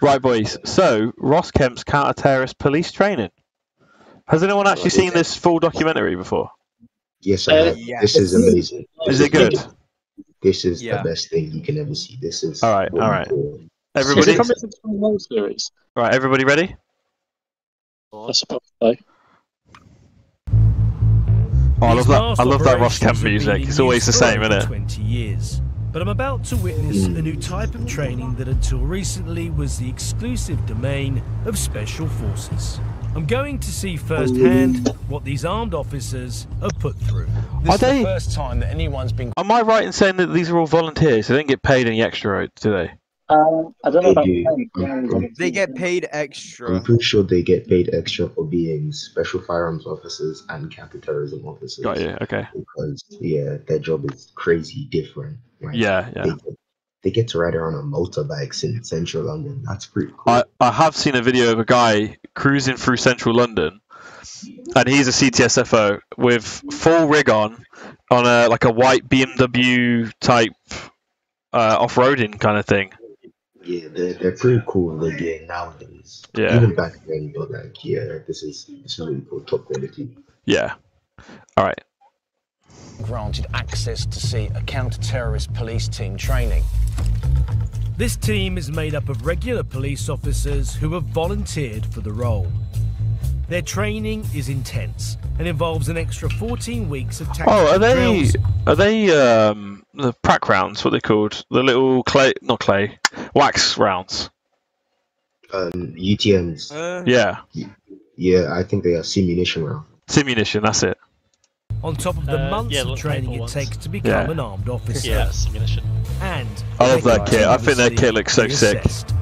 Right, boys. So Ross Kemp's counter-terrorist police training. Has anyone actually seen this full documentary before? Yes, I Uh, have. yes. This is amazing. Is it good? This is Yeah. the best thing you can ever see. This is all right. All right, all we Is Everybody, it coming from the whole series? right? Everybody ready? I suppose so. Oh, I love that. I love that Ross Kemp music. It's always the same, for isn't it? 20 years. But I'm about to witness a new type of training that until recently was the exclusive domain of special forces. I'm going to see firsthand what these armed officers are put through. This Are is they- the first time that anyone's been Am I right in saying that these are all volunteers? They don't get paid any extra, do they? Um, I don't know They about do. I'm, I'm- They get paid extra. I'm pretty sure they get paid extra for being special firearms officers and counterterrorism officers. Got you. Okay. Because yeah, their job is crazy different. Right? Yeah, They, yeah. get- they get to ride around on motorbikes in central London. That's pretty cool. I, I have seen a video of a guy cruising through central London, and he's a CTSFO with full rig on, on a like a white BMW type uh, off-roading kind of thing. yeah, they're, they're pretty cool doing nowadays. Yeah. Even back then, but like yeah, this is this is really cool, top quality. Yeah. All right. Granted access to see a counter-terrorist police team training. This team is made up of regular police officers who have volunteered for the role. Their training is intense and involves an extra 14 weeks of tactical Oh, are they drills. are they um the prac rounds? What they called? The little clay, not clay, wax rounds. Um, UTM's. Uh, Yeah, Yeah, I think they are simunition round. simunition. That's it. On top of the Uh, months yeah, of training it ones. takes to become Yeah. an armed officer. Yeah, simulation. And I love that kit. I think that kit looks so sick. assessed.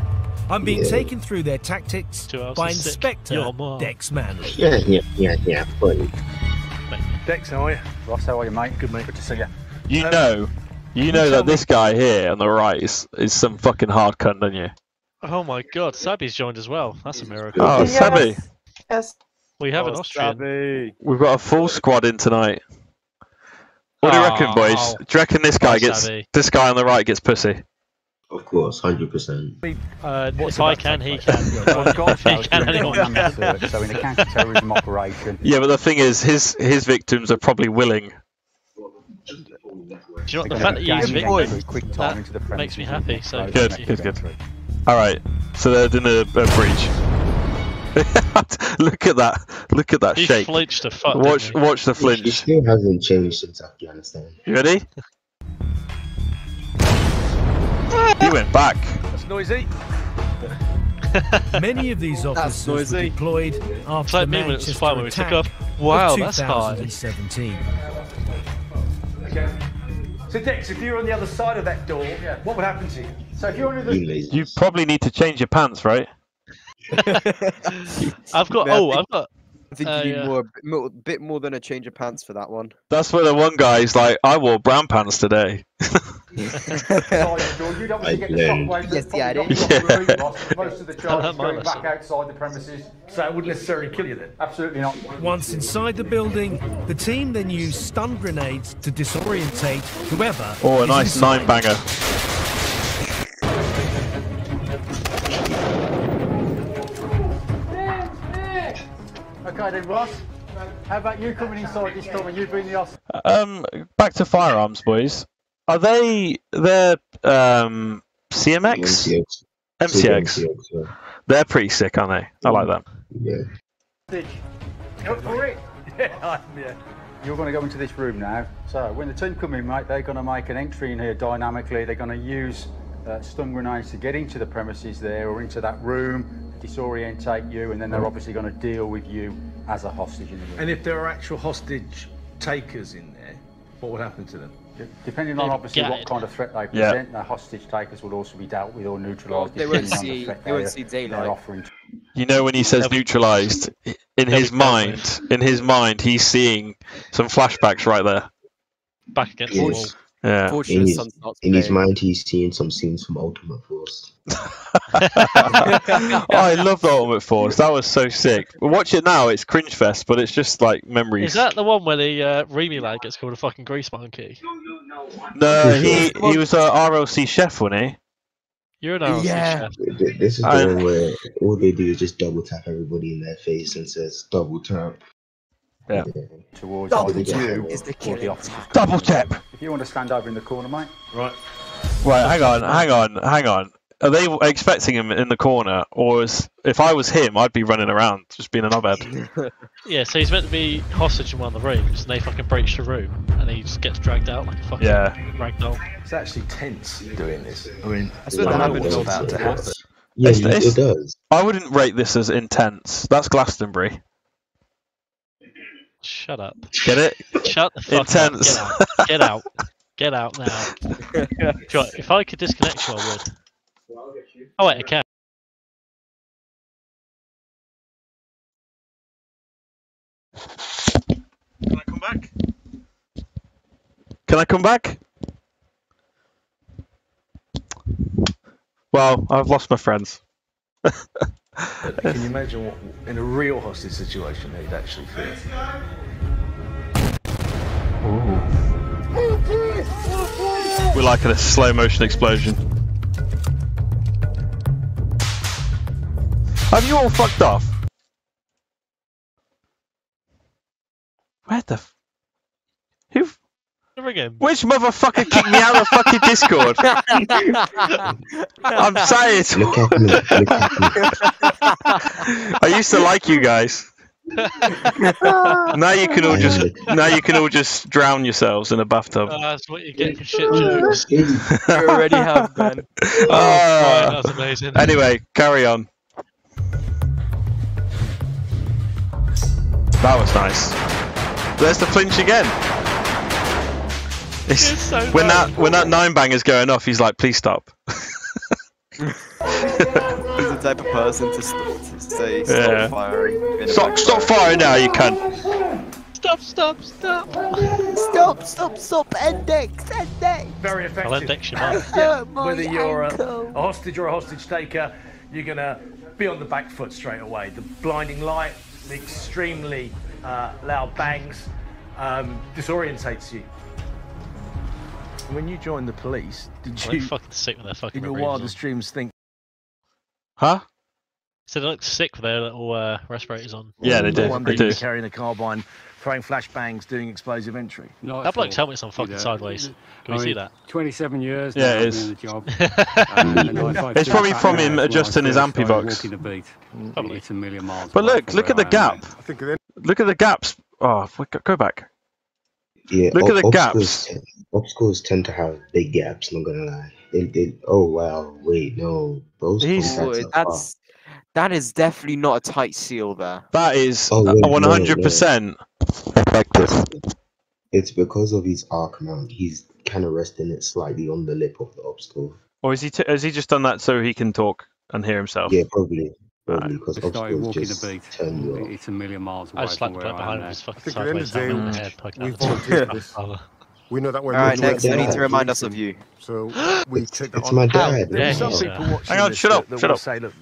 I'm being Yeah. taken through their tactics by. Inspector You're. Dex Manley. Yeah, yeah, yeah, yeah. Funny. Dex, how are you? Ross, how are you, mate? Good, mate. Good to see you. You Um, know, you know that this guy here on the right is, is some fucking hard cunt, don't you? Oh my god, Sabi's joined as well. That's a miracle. Oh, Yes. Sabi, Yes. We have an oh, Austrian. Sabi. we've got a full squad in tonight. What do you reckon, boys? Oh. Do you reckon this guy Oh, gets Sabi. this guy on the right gets pussy? Of course, hundred percent. Uh, What's if I can, he can. mate? Well, I've got if he can, anyone can. So in a counter-terrorism operation, Yeah, but the thing is, his his victims are probably willing. Do you know what? The fact that you use gain Victor- quick that into the makes me happy, so close Good, the good, good. entry. All right, so they're doing a, a breach. look at that! Look at that He shake. flinched a fuck. Watch, didn't he? watch the He flinch. still hasn't changed since Afghanistan. You ready? he went back. That's noisy. Many of these officers were deployed after It's like the me when it was Manchester fine when we took attack off. Wow, of that's high. 2017. Okay. So Dex, if you're on the other side of that door, what would happen to you? So if you're on the You lazy. You probably need to change your pants, right? I've got. Yeah, Oh, think- I've got. I think Uh, you need yeah. more, a bit more, bit more than a change of pants for that one. That's where the one guy guy's like, I wore brown pants today. side of you'd obviously get the I shockwave Yes, that's yeah, probably it not is. room. Most of the charge that is going might back listen. outside the premises, so it wouldn't necessarily kill you then. Absolutely not. Once inside the building, the team then used stun grenades to disorientate whoever. Oh, a nice inside. nine banger. Okay then, Ross. How about you coming inside this time and you being the os- Um, back to firearms, boys. Are they they're um CMX, MCX. MCX? yeah. They're pretty sick, aren't they? I like them. Yeah. Stitch. Go for it. Yeah, yeah. You're going to go into this room now. So when the team come in, mate, they're going to make an entry in here dynamically. They're going to use uh, stun grenades to get into the premises there or into that room, disorientate you, and then they're obviously going to deal with you as a hostage in the room. And if there are actual hostage takers in there, what would happen to them? Depending on obviously what kind of threat they Yeah. present, the hostage takers will also be dealt with or neutralised. They won't depending on the see- they won't see daylight. offering. You know when he says neutralized, in his mind, in his mind, he's seeing some flashbacks right there. Back against the wall. Yes. Yeah. In his, in his mind, he's seeing some scenes from Ultimate Force. oh, I love the Ultimate Force. That was so sick. Watch it now. It's cringe fest, but it's just like memories. Is that the one where the uh, REME lad gets called a fucking grease monkey? No, he he was a RLC chef, wasn't he? You're an RLC Yeah. chef. Th- This is the I- one where all they do is just double tap everybody in their face and says double tap. Yeah. towards Double either tap you is the or killing the officers. Double tap. If you want to stand over in the corner, mate. Right. Right, hang on, hang on, hang on. Are they expecting him in the corner, or is, if I was him, I'd be running around, just being a knobhead? Yeah, so he's meant to be hostage in one of the rooms, and they fucking breach the room, and he just gets dragged out like a fucking Yeah. ragdoll. It's actually tense doing this. I mean, I swear that happened what's about to happen. Yeah, It's- you- it's- it does. I wouldn't rate this as intense. That's Glastonbury. Shut up. Get it? Shut the fuck Intense. up. Get out. Get out. Get out now. Sure, if I could disconnect you, I would. Oh wait, I can. Can I come back? Can I come back? Well, I've lost my friends. But Can you imagine what, in a real hostage situation, he'd actually feel? We're like in a slow motion explosion. Have you all fucked off? Where the? F- Who? Never again. Which motherfucker kicked me out of fucking Discord? I'm saying. Look at me. Look at me. I used to like you guys. Now you can all just now you can all just drown yourselves in a bathtub. Uh, that's what you get for shit jokes. You already have, Ben. Oh, Ah. Brian, that amazing. Anyway, carry on. That was nice. There's the flinch again. It's- It's so when bad. that when that nine banger's going off, he's like, "Please stop." He's the type of person to, st- to say stop Yeah. firing. Stop! Stop firing now, you cunt. Stop, stop, stop. Stop, stop, stop, index, index. Very I'll effective. index you mine. Yeah, whether you're a, a hostage or a hostage taker, you're gonna be on the back foot straight away. The blinding light, the extremely uh, loud bangs, um, disorientates you. When you joined the police, did They you, look fucking sick with their fucking in your red wildest dreams, think Huh? So they look sick with their little uh, respirators on. Yeah, they do. one They day do. carrying a carbine, throwing flashbangs, doing explosive entry? That bloke's helmet's on fucking sideways. Can we see that? 27 years Yeah, it is. it I've is. been in the job. Um, and It's probably from him to when I adjusting his first started ampivox. walking the beat, Probably. It's a million miles But look, look at the gap. I think Look at the gaps. Oh, go back. Yeah, Look at the obstacles gaps. Tend, obstacles tend to have big gaps. Not gonna lie. They, they, oh wow, wait, no, those He's- contacts are that's that is definitely not a tight seal there. That is Oh, wait, no, one hundred percent effective. It's because of his arc mount. He's kind of resting it slightly on the lip of the obstacle. Or is he? T- has he just done that so he can talk and hear himself? Yeah, probably. Probably because I started obstacles walking the just beat. turn. It's a million miles away I just from slapped the where bloke I am behind him now. fucking I think the end sideways, of the down day, on the head, poking we out the volunteered this. We know that we're All right, moving next we need to remind us of you. So we took that It's on. my dad. dare it's you, not- sir. People watching Hang on, this shut up, shut will up. say, look,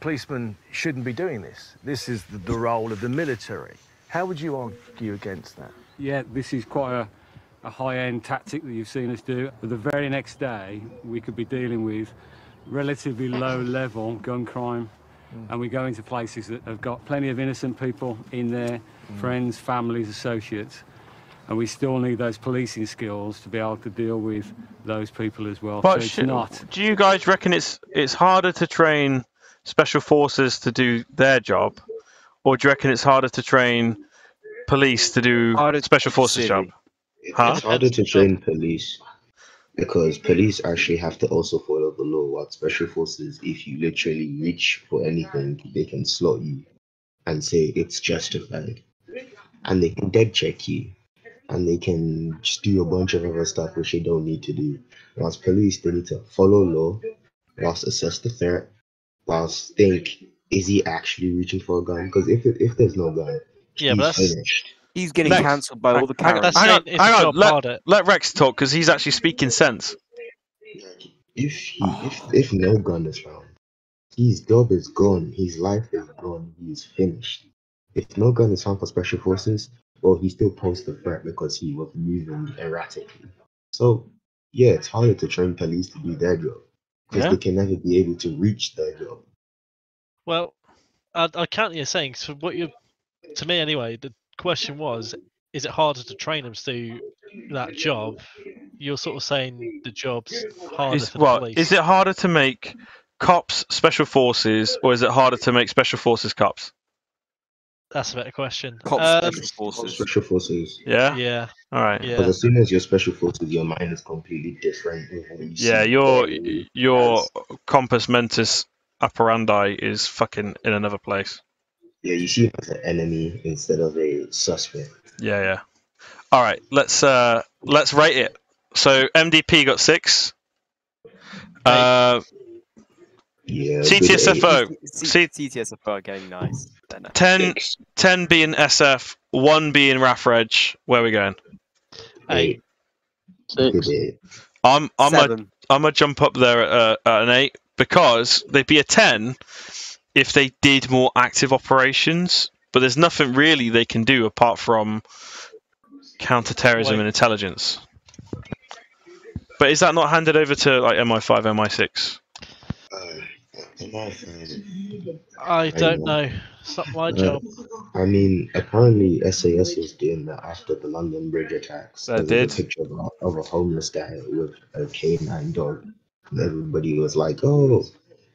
policemen shouldn't be doing this. This is the, the role of the military. How would you argue against that? Yeah, this is quite a, a high-end tactic that you've seen us do. But the very next day, we could be dealing with relatively low-level gun crime, and we go into places that have got plenty of innocent people in there, friends, families, associates, and we still need those policing skills to be able to deal with those people as well. But so it's sh- not. do you guys reckon it's it's harder to train special forces to do their job, or do you reckon it's harder to train police to do Harder special forces civvy. job? Huh? It's harder to train police because police actually have to also follow the law. While special forces, if you literally reach for anything, they can slot you and say it's justified, and they can dead check you, and they can just do a bunch of other stuff which they don't need to do. Whilst police, they need to follow law, whilst assess the threat, whilst think is he actually reaching for a gun? Because if if there's no gun, Yeah, but that's finished. He's getting Next. cancelled by all the Hang on, cameras. That's hang on, saying it's a hang on, let- Let Rex talk because he's actually speaking sense. If he, if if no gun is found, his job is gone. His life is gone. He's finished. If no gun is found for special forces, well, he still posed the threat because he was moving erratically. So yeah, it's harder to train police to do their job. because Yeah. they can never be able to reach their job. Well, I, I can't you're saying so. What you, to me anyway, the question was: Is it harder to train them to do that job? You're sort of saying the job's harder Is, for the well, police. is it harder to make cops special forces, or is it harder to make special forces cops? That's a better question. Cops, Um, special forces. Special forces. Yeah. Yeah. All right. Yeah. Because as soon as you're special forces, your mind is completely different. you Yeah, see. your your compass mentis operandi is fucking in another place. Yeah, you see him as an enemy instead of a suspect. Yeah, yeah. All right, let's uh let's rate it. So MDP got six. Uh, Yeah. CTSFO, C- CTSFO getting nice. They're 10, 10 being SF, one being RAF Reg. Where are we going? Eight. Six. I'm I'm a, Seven. I'm gonna jump up there at, uh, at an eight because they'd be a ten if they did more active operations. But there's nothing really they can do apart from counter-terrorism and intelligence. But is that not handed over to like MI5, MI6? I don't know. It's not my Uh, job. I mean, apparently SAS was doing that after the London Bridge attacks. They There did. a picture of a, of a homeless guy with a canine dog. And everybody was like, "Oh,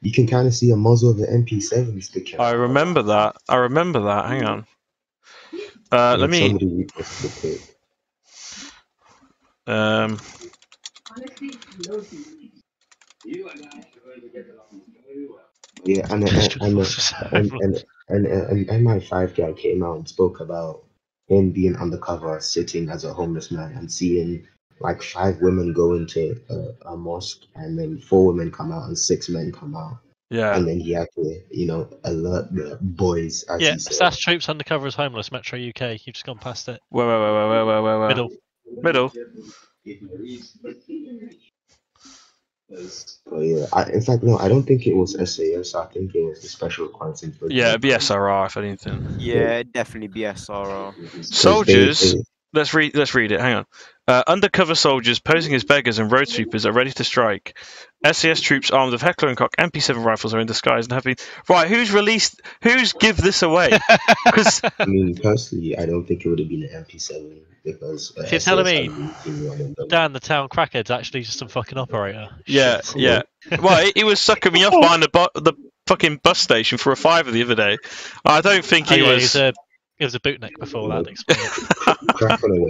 you can kind of see a muzzle of the MP7 sticking." I remember that. I remember that. Hang on. Uh, let me. Somebody reposted. Um, Yeah, and and and and, and, and, and, and MI5 guy came out and spoke about him being undercover, sitting as a homeless man, and seeing like five women go into a, a mosque, and then four women come out and six men come out, yeah. and then he had to, you know, alert the boys. As Yeah, he. SAS troops undercover as homeless. Metro UK. You've just gone past it. Whoa, whoa, whoa, whoa, whoa, whoa, wait, wait. Middle. Middle. But yeah, I, in fact, no, I don't think it was SAS. I think it was the Special Reconnaissance. Brigade. Yeah, it'd if anything. Yeah, definitely BSRO. Soldiers. they- Let's read. Let's read it. Hang on. Uh, undercover soldiers posing as beggars and road sweepers are ready to strike. SAS troops armed with Heckler and Koch MP7 rifles are in disguise and have been. Right, who's released? Who's give this away? Because I mean, personally, I don't think it would have been an MP7 because. Uh, If you're telling me had been running them. Dan, the town crackhead's actually just some fucking operator. yeah, Shit. yeah. Well, he, he was sucking me off behind the bu- the fucking bus station for a fiver the other day. I don't think Oh, he yeah, was. He was a, he was a bootneck before that.